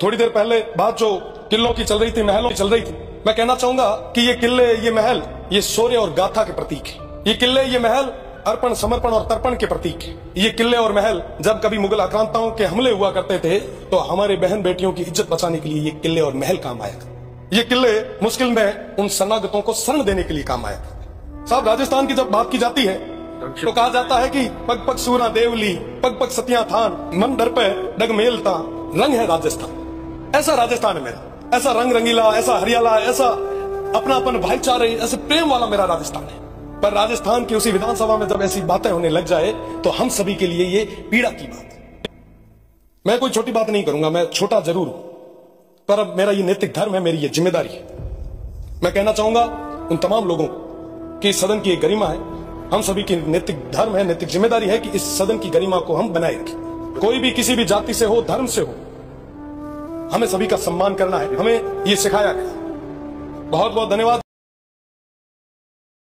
थोड़ी देर पहले बात जो किलों की चल रही थी, महलों की चल रही थी, मैं कहना चाहूँगा कि ये किले ये महल, ये शौर्य और गाथा के प्रतीक है। ये किले ये महल अर्पण, समर्पण और तर्पण के प्रतीक है। ये किले और महल, जब कभी मुगल आक्रांताओं के हमले हुआ करते थे तो हमारे बहन बेटियों की इज़्ज़त बचाने के लिए ये किले और महल काम आया था। ये किले मुश्किल में उन शरणागतों को शरण देने के लिए काम आया था। साहब, राजस्थान की जब बात की जाती है तो कहा जाता है कि पग पग सूरा देवली पग पग सतिया थान, मन डर पे डग मेलता रंग है राजस्थान। ऐसा राजस्थान है मेरा, ऐसा रंग रंगीला ऐसा हरियाला, ऐसा अपनापन, भाईचारे, ऐसे प्रेम वाला मेरा राजस्थान है। पर राजस्थान की उसी विधानसभा में जब ऐसी बातें होने लग जाए तो हम सभी के लिए ये पीड़ा की बात मैं कोई छोटी बात नहीं करूँगा, मैं छोटा ज़रूर हूँ। पर अब मेरा ये नैतिक धर्म है, मेरी ये ज़िम्मेदारी है। मैं कहना चाहूँगा उन तमाम लोगों की सदन की एक गरिमा है। हम सभी की नैतिक धर्म है, नैतिक ज़िम्मेदारी है कि इस सदन की गरिमा को हम बनाए रखें। कोई भी किसी भी जाति से हो, धर्म से हो हमें सभी का सम्मान करना है। हमें ये सिखाया गया। बहुत बहुत धन्यवाद।